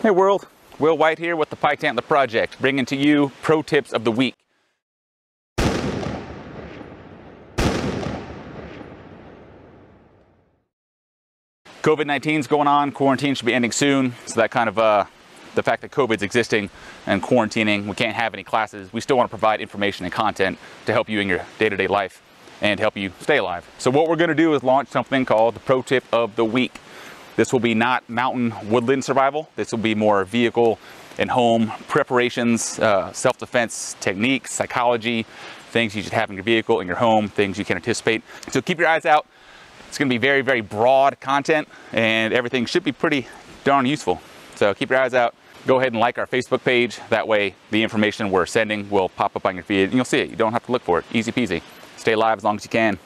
Hey world, Will White here with the Piked Antler Project, bringing to you pro tips of the week. COVID-19 is going on, quarantine should be ending soon, so that kind of, uh, the fact that COVID's existing and quarantining, we can't have any classes, we still want to provide information and content to help you in your day-to-day -day life and help you stay alive. So what we're going to do is launch something called the Pro Tip of the Week. This will be not mountain woodland survival. This will be more vehicle and home preparations, uh, self-defense techniques, psychology, things you should have in your vehicle, in your home, things you can anticipate. So keep your eyes out. It's gonna be very, very broad content and everything should be pretty darn useful. So keep your eyes out. Go ahead and like our Facebook page. That way the information we're sending will pop up on your feed and you'll see it. You don't have to look for it. Easy peasy. Stay alive as long as you can.